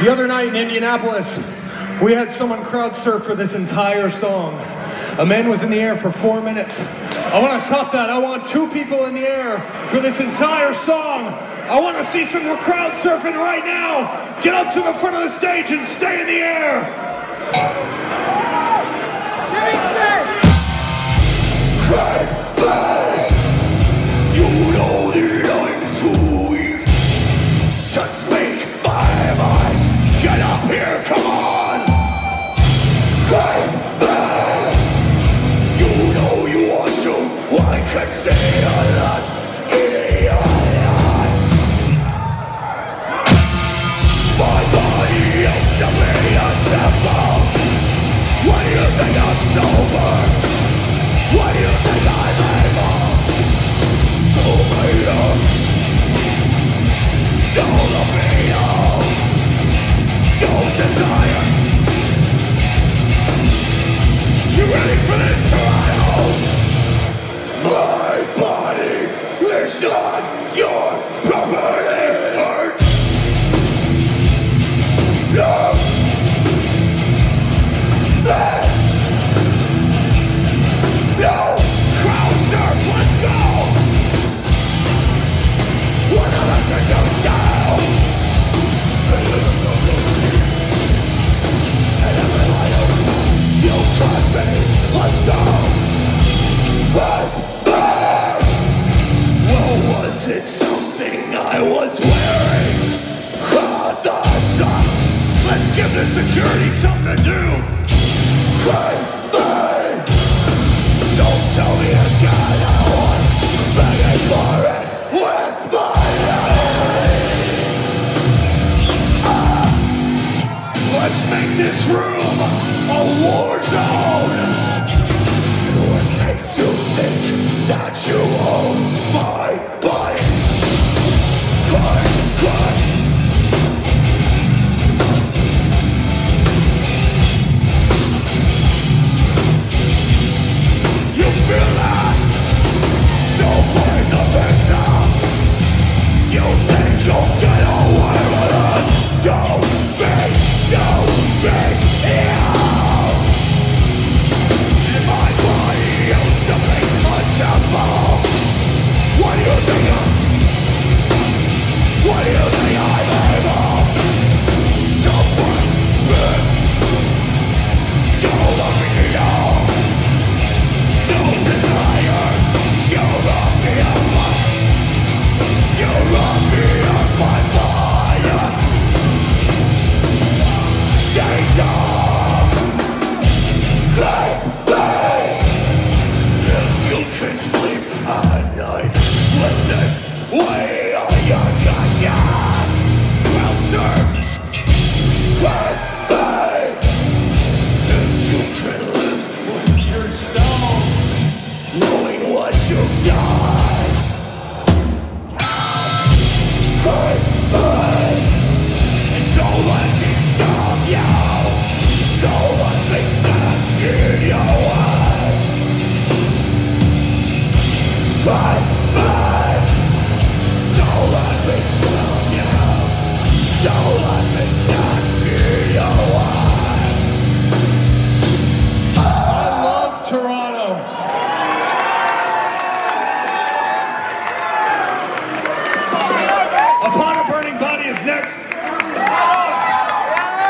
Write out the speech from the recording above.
The other night in Indianapolis, we had someone crowd surf for this entire song. A man was in the air for four minutes. I want to top that. I want two people in the air for this entire song. I want to see some crowd surfing right now. Get up to the front of the stage and stay in the air. Craig can say a lot. Idiot. My body used to be a temple. Why do you think I'm sober? Why do you think I'm able to made up? No libido, no desire. Let's give the security something to do! Drive back! Don't tell me again I want begging for it with my life. Let's make this room a war zone. And what makes you think that you own my body? Cry, cry.